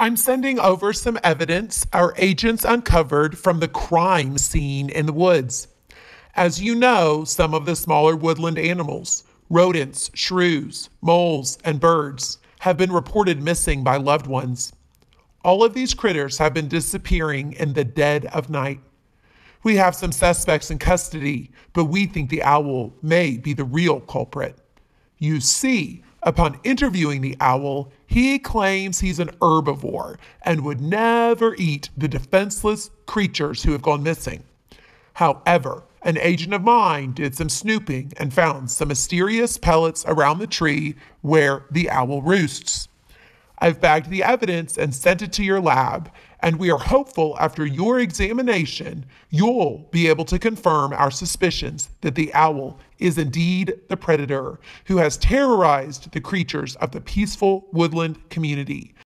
I'm sending over some evidence our agents uncovered from the crime scene in the woods. As you know, some of the smaller woodland animals, rodents, shrews, moles, and birds, have been reported missing by loved ones. All of these critters have been disappearing in the dead of night. We have some suspects in custody, but we think the owl may be the real culprit. You see, upon interviewing the owl, he claims he's an herbivore and would never eat the defenseless creatures who have gone missing. However, an agent of mine did some snooping and found some mysterious pellets around the tree where the owl roosts. I've bagged the evidence and sent it to your lab, and we are hopeful after your examination, you'll be able to confirm our suspicions that the owl is indeed the predator who has terrorized the creatures of the peaceful woodland community